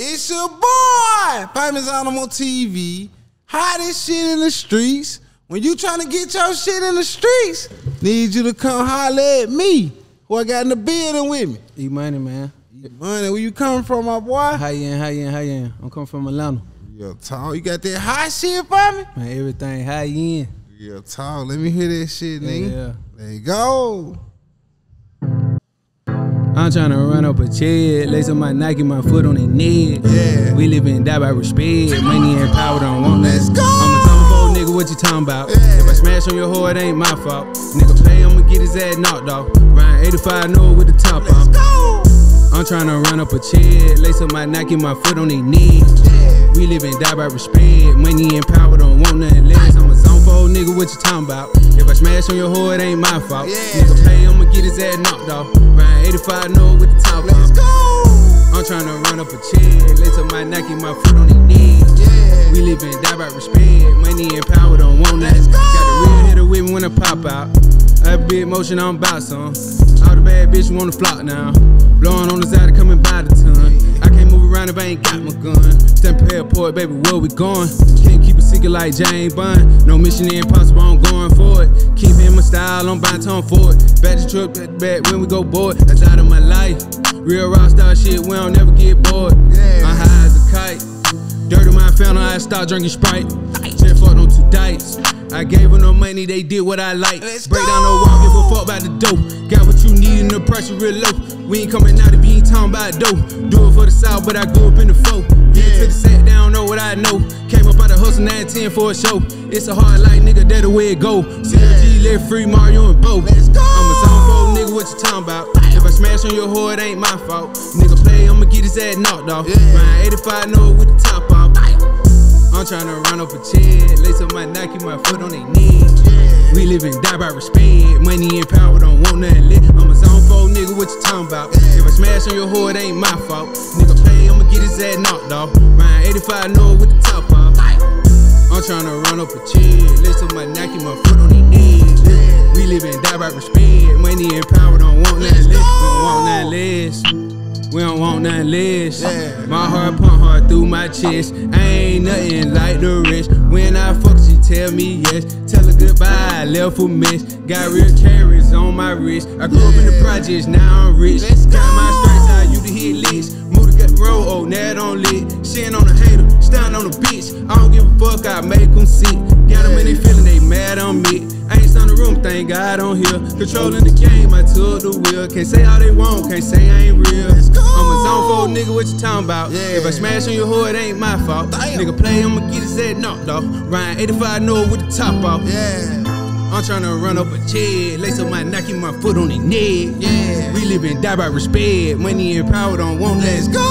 It's your boy, Famous Animal TV. Hottest shit in the streets. When you trying to get your shit in the streets, need you to come holler at me, who I got in the building with me. E money, man. Money, where you coming from, my boy? How you in? How you in? How you in? I'm coming from Atlanta. Yo, tall. You got that hot shit for me? Man, everything. You in? Yo, tall. Let me hear that shit, nigga. Yeah. There you go. I'm trying to run up a check, lace up my Nike, my foot on their neck. Yeah. We live and die by respect. Money and power don't want that. Let's go. I'm a nigga. What you talking about? Yeah. If I smash on your hoe, it ain't my fault. Nigga play, I'ma get his ass knocked off. Ryan 85 know with the top Let's off. go. I'm trying to run up a check, lace up my Nike, my foot on their neck. Yeah. We live and die by respect. Money and power don't want nothing less. I'm a zone nigga, what you talking about? If I smash on your hoe, it ain't my fault. Yeah. Nigga play, I'ma get his ass knocked off. Ryan 85 know with the top Let's off. go. I'm tryna run up a check, lace up my Nike, my foot on their knees. Yeah. We live and die by respect. Money and power don't want nothing. go. Got a real hitter with me when I pop out. That big motion, I'm about some. All the bad bitch wanna flock now. Blowing ain't got my gun. Step airport, baby, where we going? Can't keep a secret like Jane Bun. No mission impossible, I'm going for it. Keep in my style, I'm buying Tom Ford. Back the truck, back, back when we go board. That's out of my life. Real rock star shit, we don't never get bored. Yeah. I'm high as a kite. Dirty mind found I start drinking Sprite. Just fucked on two dice. I gave her no money, they did what I like. Let's Break go. down the wall, give a fuck about the dope. Got what you need and the pressure real low. We ain't coming out if you ain't talking about dough. Do it for the south, but I grew up in the. Get Yeah. to the set down, know what I know. Came up out of hustle 910 for a show. It's a hard life, nigga, that the way it go. CLG, let free Mario and Bo. Let's go. I'm a zone four, nigga, what you talking about? If I smash on your hoe, it ain't my fault. Nigga play, I'ma get his ass knocked off. Yeah. Ryan 85 know it with the top I'm tryna run up a check, lace up my Nike, my foot on their knees. We live and die by respect. Money and power don't want nothing lit. I'm a zone four nigga, what you talking about? If I smash on your it ain't my fault. Nigga play, I'ma get his ass knocked off. Ryan 85 know with the top off. I'm tryna run up a check, lace up my Nike, my foot on their knees. We live and die by respect. Money and power don't want nothing less. Don't want nothing less. We don't want nothing less. My heart pump hard through my chest. I ain't nothing like the rest. When I fuck, she tell me yes. Tell her goodbye, left for mess. Got real carrots on my wrist. I grew up in the projects, now I'm rich. Let's Got my stripes out, you to hit licks. Move the gut roll, oh, now on lit. Shitting on a hater, stand on a bitch. I don't give a fuck, I make them sick. Got them in they thank God on here. Controlling the game, I took the wheel. Can't say all they want, can't say I ain't real. I'm a zone four nigga, what you talking about? Yeah. If I smash on your hoe, it ain't my fault. Damn. Nigga play, I'ma get his head knocked off. Ryan 85 know with the top off. Yeah. I'm tryna run up a check, lace up my Nike, my foot on the neck. Yeah. We live and die by respect. Money and power don't want Let's go.